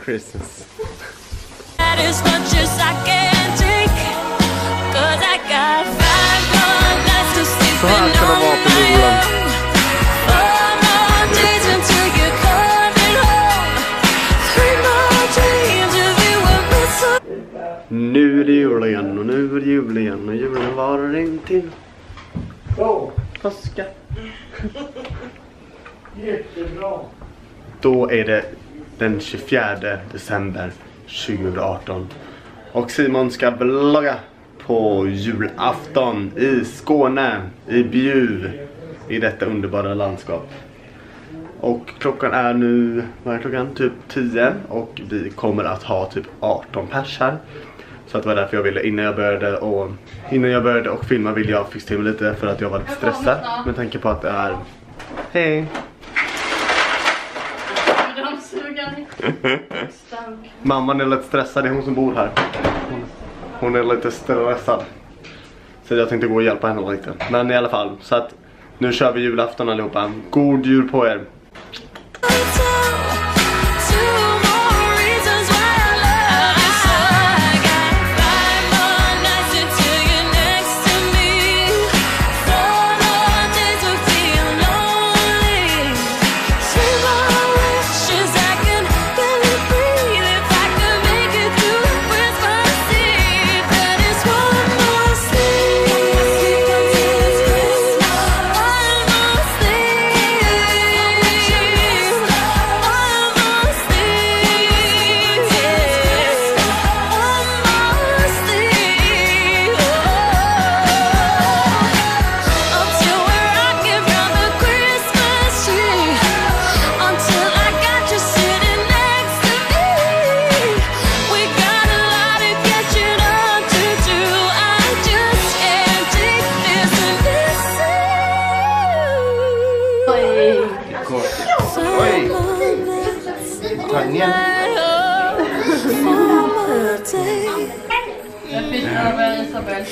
Christmas. as much as I can take. Cause I got five more nights to sleep Så här in ska det on vara på my julen. Nu är det jul igen och nu är det jul igen och julen varar in till påska. Jättebra. Då är det den 24 december 2018. Och Simon ska vlogga på julafton i Skåne, i Bjuv, i detta underbara landskap. Och klockan är nu, vad är klockan? Typ 10 och vi kommer att ha typ 18 pers här. Så att det var därför jag ville, innan jag började och innan jag började och filma ville jag fixa till mig lite för att jag var lite stressad. Med tanke på att det är, hej! Mamman är lite stressad, det är hon som bor här. Hon, hon är lite stressad. Så jag tänkte gå och hjälpa henne lite. Men i alla fall, så att nu kör vi julafton allihopa. God jul på er!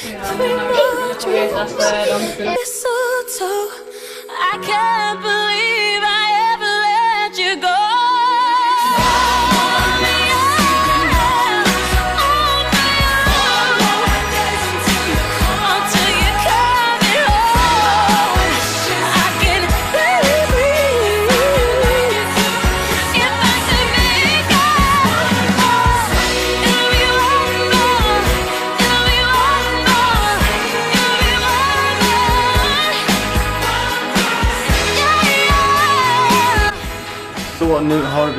Thank you.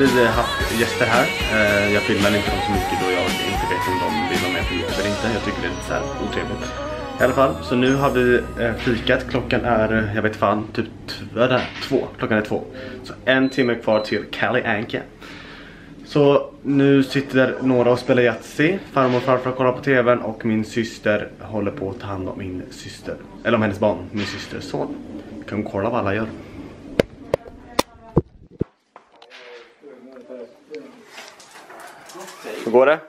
Vi haft gäster här. Eh, jag filmar inte dem så mycket då jag inte vet om de vill vara med på Youtube eller inte. Jag tycker det är lite så här otrevligt. I alla fall, så nu har vi eh, fikat. Klockan är, eh, jag vet fan, typ t- två. Klockan är två. Så en timme kvar till Cali Anka. Så nu sitter några och spelar Yatzy. Farmor och farfar kollar på tvn och min syster håller på att ta hand om min syster. Eller om hennes barn, min systers son. Kan kolla vad alla gör. Hur går det?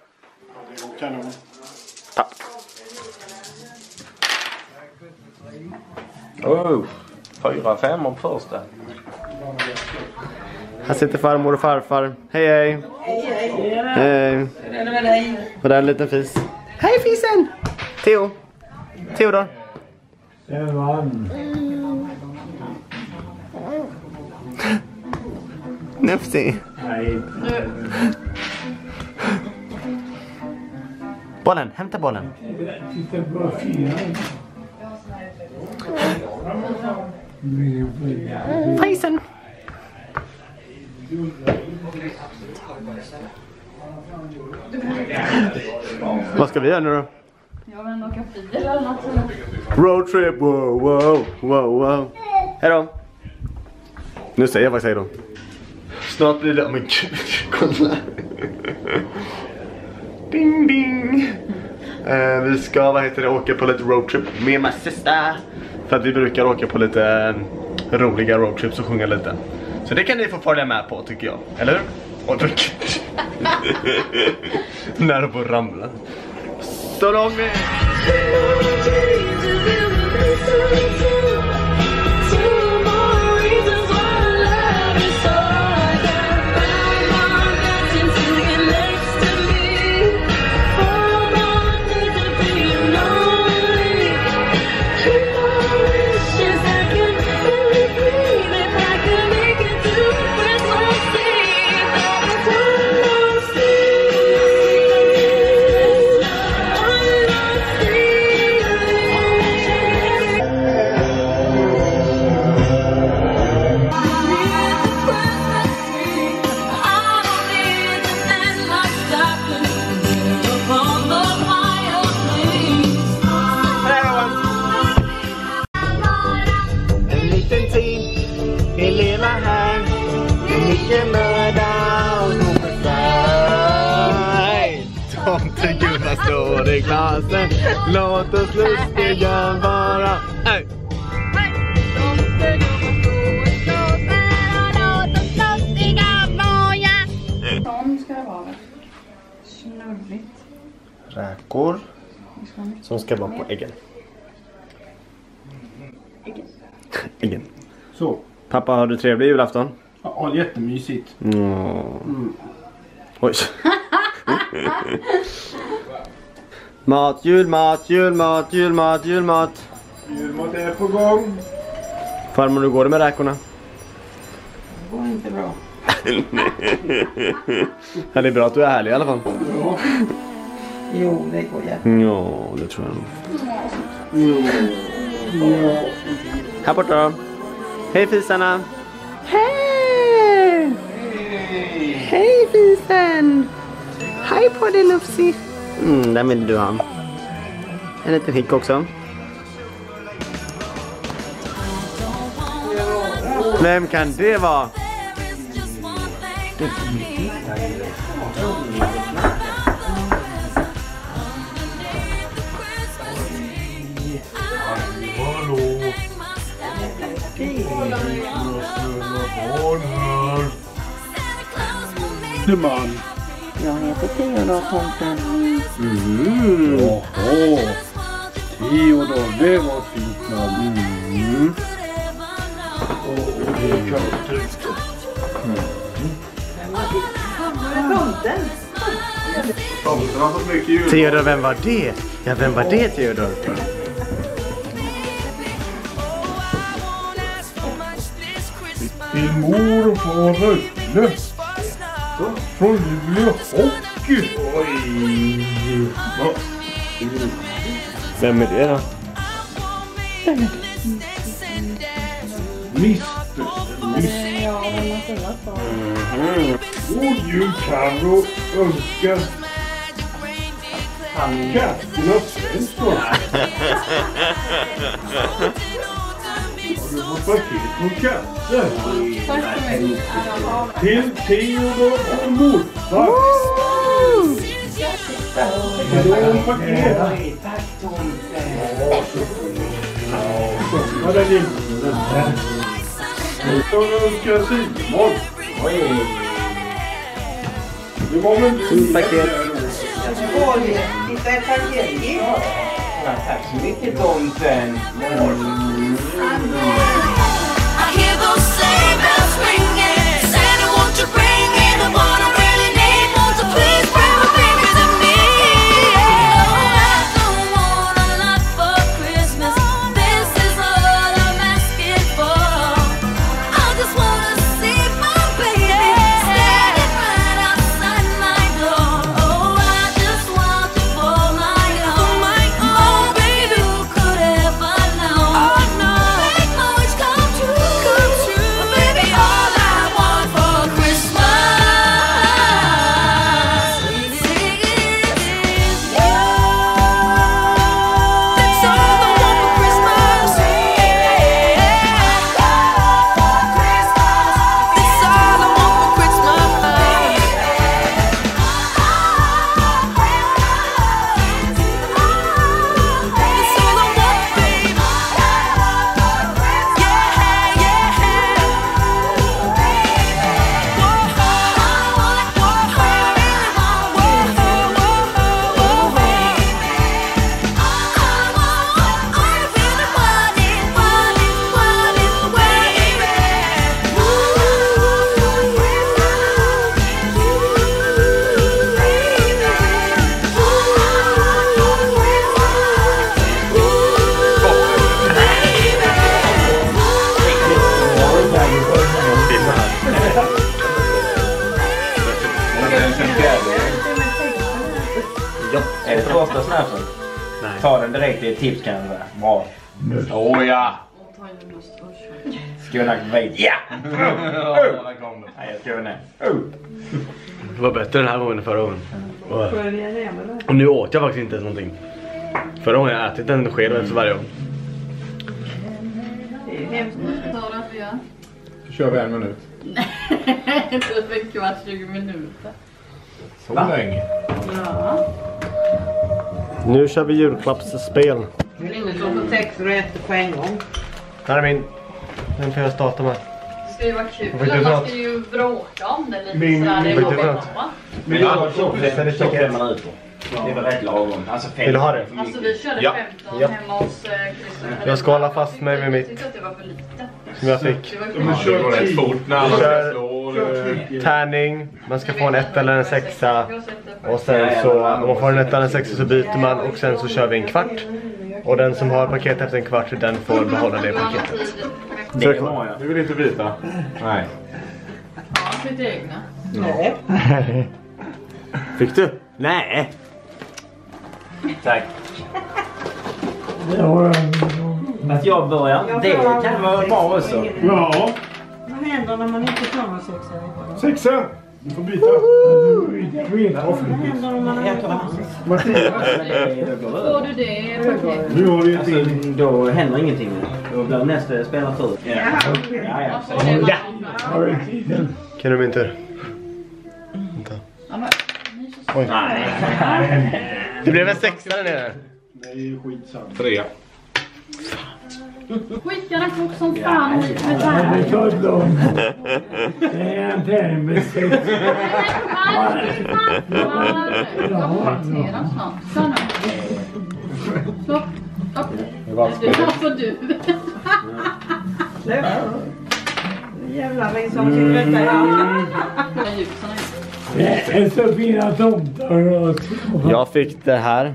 Kanon. Tack. Oh, fyra femmor på första. Här sitter farmor och farfar. Hej hej. Hej. Och där är en liten fis. Hej fisen! Theo. Theodor. Nufsi. Nej. Bollen, hämta bollen. Titta på fyran. Fisen. Vad ska vi göra nu då? Jag vill åka bil eller något. Roadtrip, wow, wow, wow, wow. Hejdå. Nu säger jag vad jag säger då. Snart blir det, oh men gud, kolla. Ding ding. Eh, vi ska, vad heter det, åka på lite roadtrip med my sister. För att vi brukar åka på lite roliga roadtrips och sjunga lite. Så det kan ni få följa med på tycker jag, eller hur? Och då... Nära på att ramla. Så långt Står i glasen. Låt oss lustiga vara. Hey. Snurrigt. Räkor som ska vara på mer. äggen. Äggen. Så. Pappa, har du trevlig julafton? Ja, jättemysigt. Mm. Oj. mat, julmat, julmat, julmat, julmat. Julmat är på gång. Farmor, hur går det med räkorna? Det går inte bra. Ja, det är bra att du är härlig i alla fall. Jo, det går jättebra. Ja, det tror jag nog. Här borta då. Hej fisarna! Hej! Hej fisen! Hej på dig Lufsi! Mm, den vill du ha. En liten hick också. Vem kan det vara? Man. Jag heter Theodor Tomten. Mm. Jaha. Theodor, det var ett fint namn. Mm. Tomten har fått mycket jul. Theodor, vem var det? Ja, vem var det Theodor? Till mor och far Rögle. Från Luleå Hockey. Oj. Va? Vem är det då? Mister. Mister. Ja, vem har kollat på? God jul Carro önskar Katterna Svensson. Har du fått paket från katter? Tack så mycket. Ja, Till Theodor och morfar. Är det paket? Tack Tomten. Ja, den är Jag önskar Simon. Det var väl du? Paket. Oj, titta ett paket. Ja, tack så mycket Tomten. I hear those sleigh bells ringing. Är det första snapsen? Nej. Ta den direkt, det är ett tips kan jag säga. Bra. Åh ja! Skåne vit. Ja! Nej, jag Skåne. Det var bättre den här gången än förra gången. Och nu åt jag faktiskt inte ens någonting. Förra gången har jag ätit en sked efter varje gång. Det är hemskt. Så kör vi en minut. Typ en kvart, 20 minuter. Så länge. Ja. Nu kör vi julklappsspel. Vill ingen som får sex rätter på en gång? Här är min. Den får jag starta med. Det ska ju vara kul. Det Man ska ju bråka om det lite Min- sådär. Det är det något? Men jag fem, så fem minuter. Det är väl rätt lagom. Alltså fem Vill du ha det? Alltså vi körde Ja. 15 Ja. hemma hos eh, Christer. Jag ska hålla fast mig vid mitt. Jag tyckte att det var för lite. Som jag fick. Det var Men kör Det rätt fort när alla ska slå. Tärning. Man ska få en etta eller en sexa. Och sen så, om man får en etta eller en sexa så byter man och sen så kör vi en kvart. Och den som har paket efter en kvart, den får behålla det paketet. Det ja. Du vill inte vita? Nej. Ja, sitt egna. Nej. Fick du? Nej. Tack. Att jag börjar, det kan vara bra också. Ja. Händer när man inte får någon sexa? Sexa. Du får byta. Vad händer om man inte får någon sexa? Får du det? Nu har vi ett Alltså, in. då händer ingenting. Då blir nästa spelare tur. Ja, ja. Ja, det Ja. man- Kan du min tur? Ja, men. Nej. Det blev en sexa där nere. Nej, skitsamma. Tre. Skicka den fort som fan ut med tärning. Jag monterar snart. Så nu. Så. Upp. Du har för du. Jävlar vi som tycker detta är... Den ljusen är- Det är så fina tomtar Jag fick det här.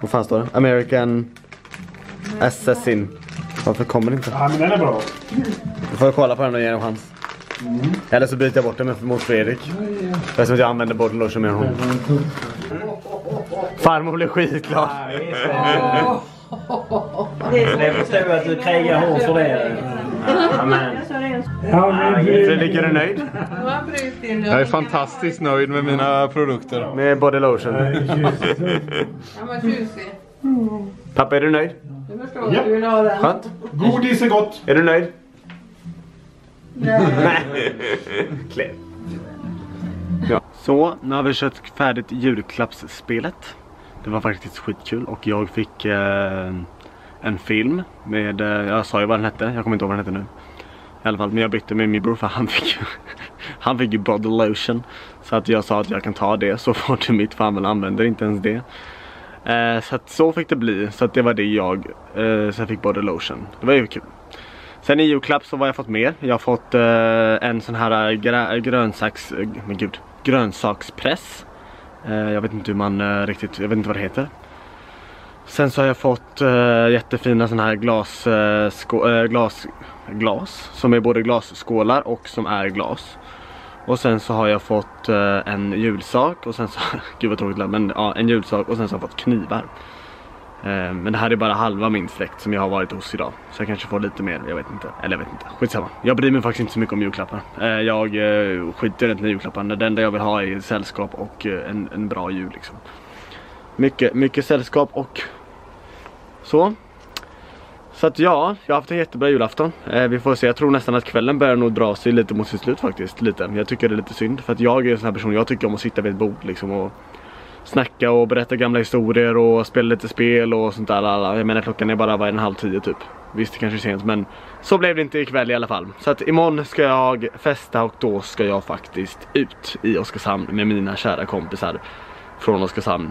Vad fan står det? American Assassin. Varför kommer det inte? Ja, men den är bra. Då får jag kolla på den och ge den en chans. Eller så byter jag bort den mot Fredrik. Eftersom att jag använder body lotion mer än hon. Farmor blir skitglad. Det förstår jag att du krigar hårt för det. Ja, men, Ja, men du, Fredrik, är du nöjd? Jag är fantastiskt nöjd med mina produkter. Med body lotion. Pappa, är du nöjd? Ja. Skönt. Godis är gott. Är du nöjd? Nej. Klen. Ja. Så, nu har vi kört färdigt julklappsspelet. Det var faktiskt skitkul och jag fick eh, en film med, eh, jag sa ju vad den hette, jag kommer inte ihåg vad den hette nu. I alla fall, men jag bytte med min bror för han fick ju, han fick ju body lotion. Så att jag sa att jag kan ta det så får du mitt för han använder inte ens det. Eh, så att så fick det bli, så att det var det jag, eh, så jag fick body lotion. Det var ju kul. Sen i julklapp så har jag fått mer. Jag har fått eh, en sån här eh, grä, eh, grönsaks, eh, men gud, grönsakspress. Eh, jag vet inte hur man eh, riktigt, jag vet inte vad det heter. Sen så har jag fått eh, jättefina såna här glas, eh, eh, glas, glas som är både glasskålar och som är glas. Och sen så har jag fått eh, en julsak och sen så, gud vad tråkigt men ja, en julsak och sen så har jag fått knivar. Eh, men det här är bara halva min släkt som jag har varit hos idag. Så jag kanske får lite mer, jag vet inte. Eller jag vet inte, skitsamma. Jag bryr mig faktiskt inte så mycket om julklappar. Eh, jag skiter egentligen i julklappar. Det enda jag vill ha är sällskap och en, en bra jul liksom. Mycket, mycket sällskap och så. Så att ja, jag har haft en jättebra julafton. Eh, vi får se, jag tror nästan att kvällen börjar nog dra sig lite mot sitt slut faktiskt. Lite. Jag tycker det är lite synd. För att jag är en sån här person, jag tycker om att sitta vid ett bord liksom och snacka och berätta gamla historier och spela lite spel och sånt där. Alla. Jag menar klockan är bara var en halv tio typ. Visst det kanske är sent men så blev det inte ikväll i alla fall. Så att imorgon ska jag festa och då ska jag faktiskt ut i Oskarshamn med mina kära kompisar från Oskarshamn.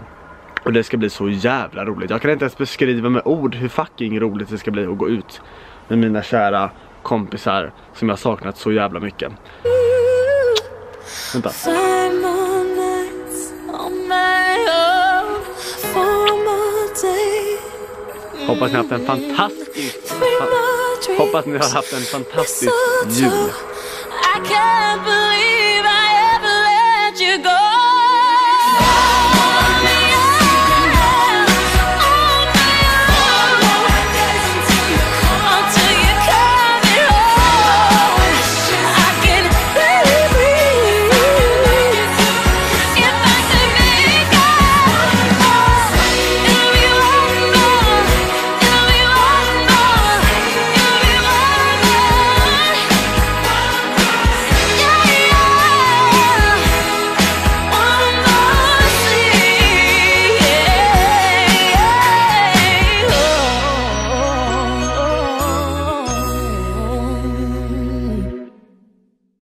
Och det ska bli så jävla roligt. Jag kan inte ens beskriva med ord hur fucking roligt det ska bli att gå ut med mina kära kompisar som jag saknat så jävla mycket. Vänta. Hoppas ni har haft en fantastisk Hoppas ni har haft en fantastisk jul.